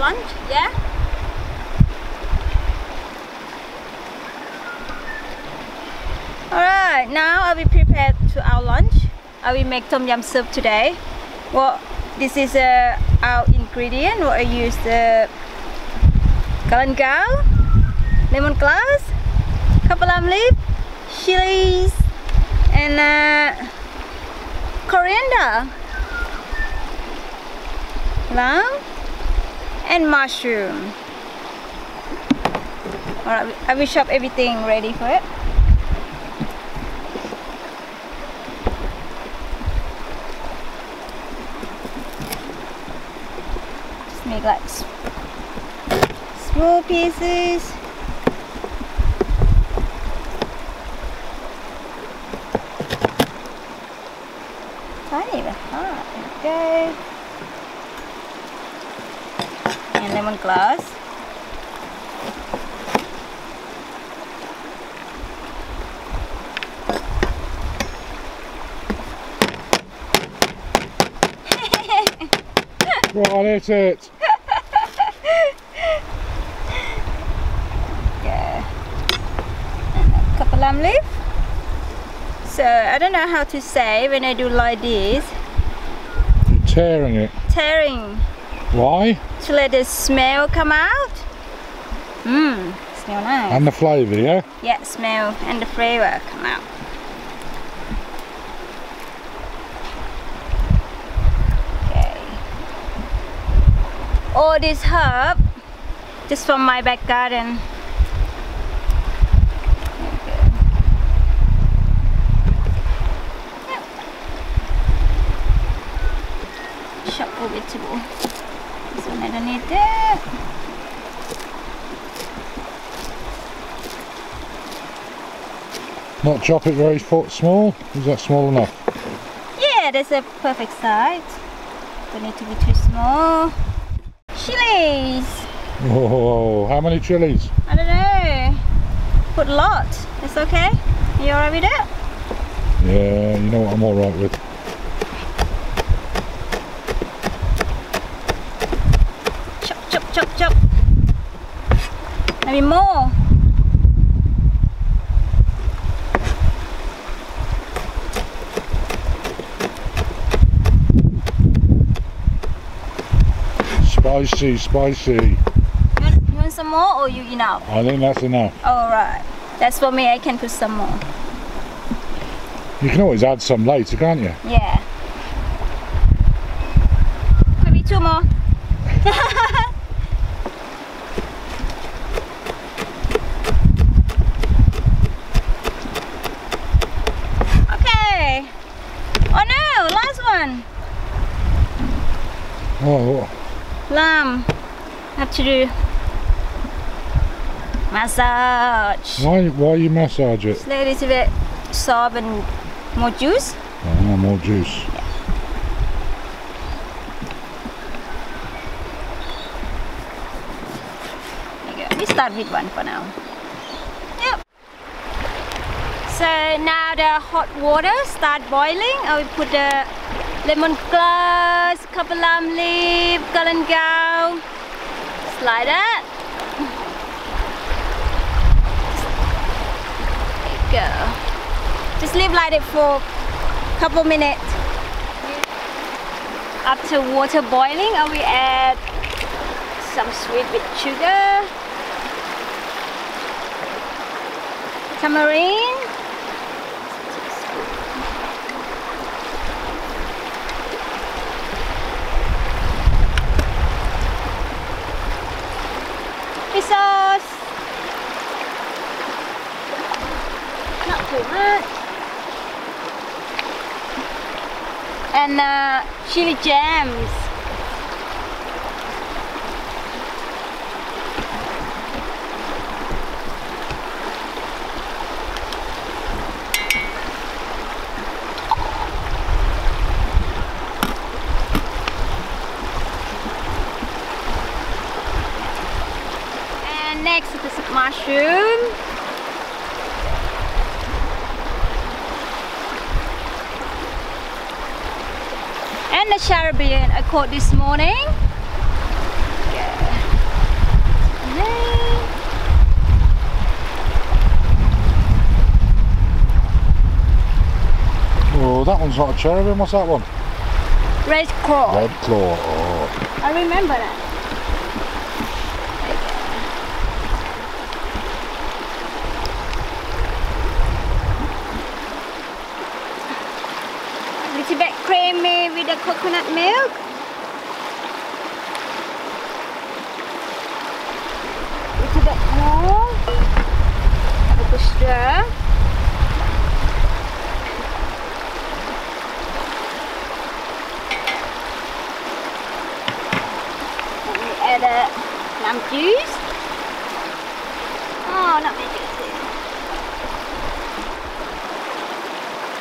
lunch, yeah? Alright, now I will prepare to our lunch. I will make tom yum soup today. Well, this is uh, our ingredient. What I use the galangal, lemongrass, kapalam leaf, chilies, and uh, coriander, lamb, and mushroom. Alright, I will chop everything ready for it. Just make like small pieces. Tiny but hot. There we go. Lemongrass. Right, hit it. Yeah. Couple lamb leaf. So I don't know how to say when I do like this. You're tearing it. Tearing Why? to let the smell come out. Mmm, smell nice. And the flavour, yeah? yeah, smell and the flavor come out. Okay. All this herb just from my back garden. There we go. Yep. Chop vegetable. This one I don't need that. Not chop it very small? Is that small enough? Yeah, that's a perfect size. Don't need to be too small. Chilies. Oh, how many chilies? I don't know. Put a lot. It's okay. You alright with it? Yeah, you know what I'm alright with. Chop, chop, chop, chop. Maybe more. Spicy, spicy. You want, you want some more or you enough? I think that's enough. Alright. That's for me. I can put some more. You can always add some later, can't you? Yeah. Maybe two more. okay. Oh no, last one. Oh, Lamb. Have to do massage. why, why you massage it? Just a bit soft and more juice. Oh, more juice. We start with one for now. Yep. So now the hot water start boiling. I will put the lemongrass, kapalam leaf, galangal. It. There you go. Just leave like it for a couple minutes. After water boiling, I will add some sweet with sugar, tamarind, fish sauce, not too much, and uh, chili jams. and the cherabin I caught this morning. Oh, that one's not a cherabin. What's that one? Red claw. Red claw. Oh. I remember that. Coconut milk. Little bit more. Have a stir. And we add a lamb juice. Oh, not very.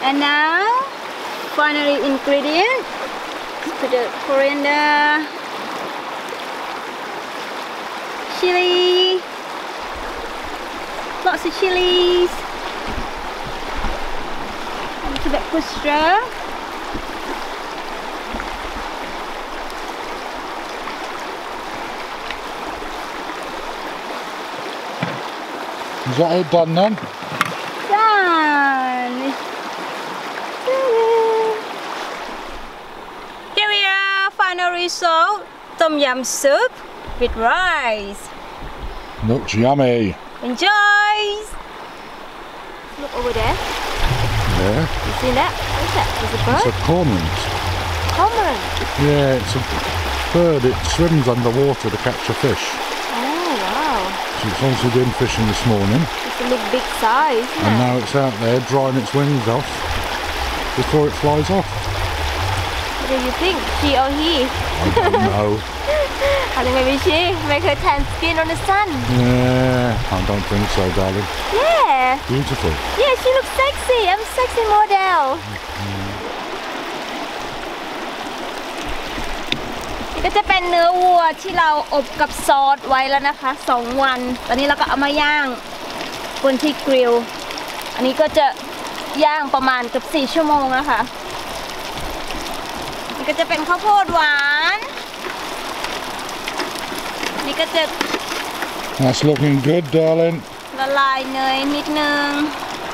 And now, finally ingredient. Put the coriander, chili, lots of chilies, a little bit extra. Is that it done then? Done. Here we are, final. Tom yum soup with rice. Looks yummy. Enjoy. Look over there. Yeah. You see that? What's that? Is it a bird? It's a cormorant. Cormorant. Yeah, it's a bird. It swims underwater to catch a fish. Oh wow. So it's obviously been fishing this morning, It's a big, big size. Isn't and it? now it's out there drying its wings off before it flies off. What do you think? She or he? I don't know. I think maybe she. Make her tan skin on the sun. Yeah, I don't think so, darling. Yeah. Beautiful. Yeah, she looks sexy. I'm sexy model. นี่ก็จะเป็นเนื้อวัวที่เราอบกับซอสไว้แล้วนะคะ 2 วัน ตอนนี้เราก็เอามาย่างบนที่กริล อันนี้ก็จะย่างประมาณเกือบ4 ชั่วโมงนะคะนี่ ก็จะเป็นข้าวโพดหวาน นี่ก็จะ That's looking good, darling. ละลายเนยนิดนึง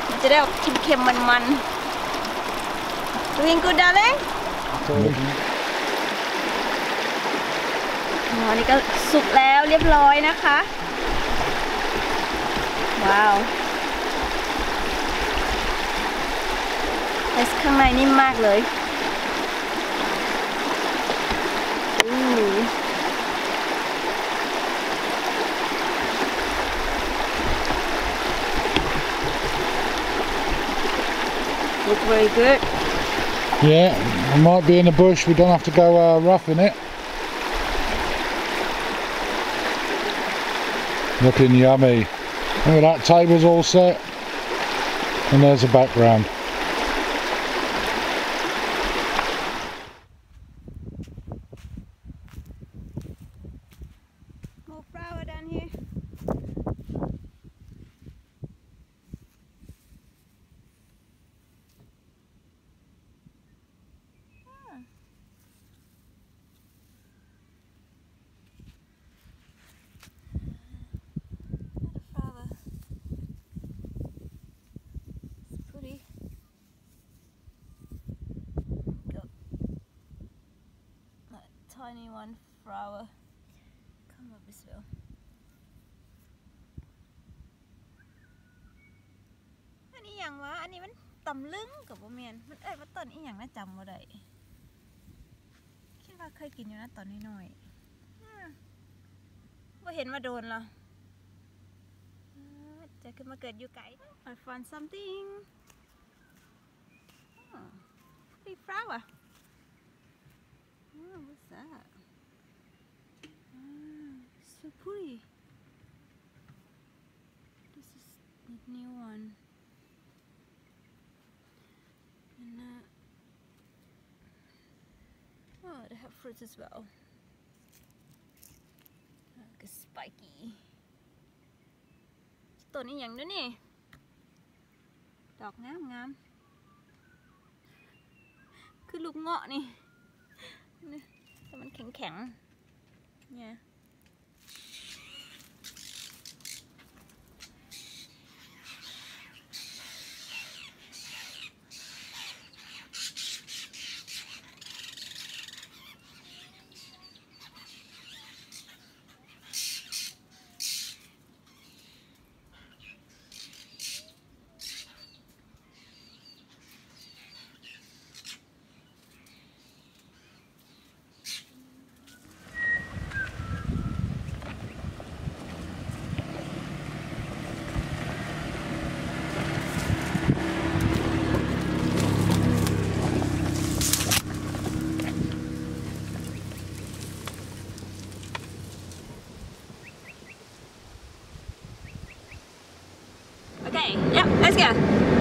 มันจะได้ออกเค็มๆมันๆ Doing good darling อ๋อนี่ก็สุกแล้วเรียบร้อยนะคะ ว้าวไอซ์ข้างในนิ่มมากเลย อู้ look very good Yeah, it might be in the bush. We don't have to go uh, rough in it. Looking yummy. Look at that, table's all set. And there's the background. 21 flower come up this well. อันนี้อย่างวะ อันนี้มันตำลึงกับบ่เมียนมันเอ้ยว่าตอนอีอย่างน่าจำบ่ได้คิดว่าเคยกินอยู่นะตอนน้อยๆว่าเห็นมาโดนเหรอจะขึ้นมาเกิดอยู่ไกล I found something ดีฟ้าวอะ oh, what's that Ah, so pretty. This is the new one. And uh, oh, they have fruits as well. Like a spiky. ตัวนี้อย่างนั้นนี่ ดอกงามงามคือลูกเงาะนี่ นี่แต่มันแข็งๆเนี่ย yeah